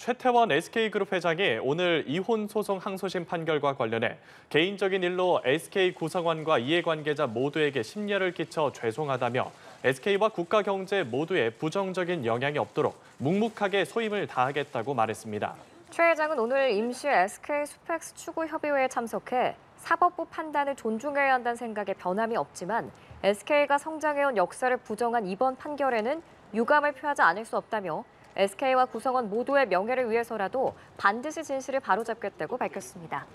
최태원 SK그룹 회장이 오늘 이혼 소송 항소심 판결과 관련해 개인적인 일로 SK 구성원과 이해관계자 모두에게 심려를 끼쳐 죄송하다며 SK와 국가 경제 모두에 부정적인 영향이 없도록 묵묵하게 소임을 다하겠다고 말했습니다. 최 회장은 오늘 임시 SK 수펙스 추구 협의회에 참석해 사법부 판단을 존중해야 한다는 생각에 변함이 없지만 SK가 성장해온 역사를 부정한 이번 판결에는 유감을 표하지 않을 수 없다며 SK와 구성원 모두의 명예를 위해서라도 반드시 진실을 바로잡겠다고 밝혔습니다.